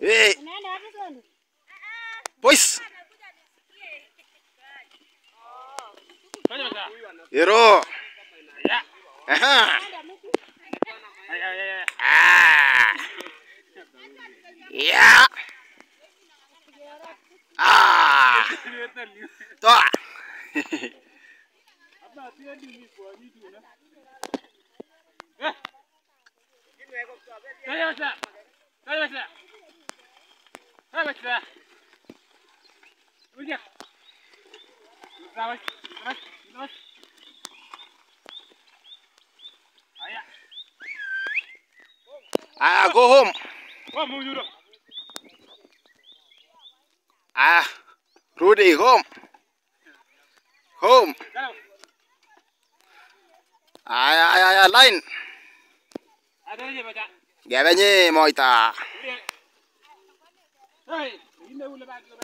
Eh. Boys. Hero. Aha. Ah. Ya. Ah. Toa. Apa Fanya basa. Fanya basa. Uja. Sawa. Sawa. Sawa. Aya. Ah, go home. Wa mu yuro. Ah, Rudy, home. Home. Ay, ay, ay, line. Ada aja baca. Gebe nyi moita. ओइ हिँड्दै उसले बाटो